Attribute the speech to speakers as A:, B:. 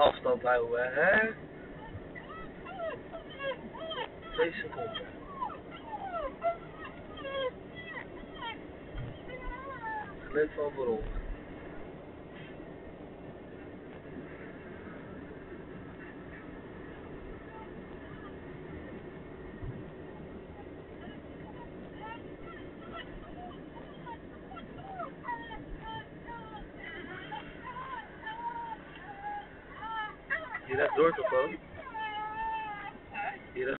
A: afstand houden, hè? Twee seconden. Let van voorop. Yeah, that's Zorka, bro.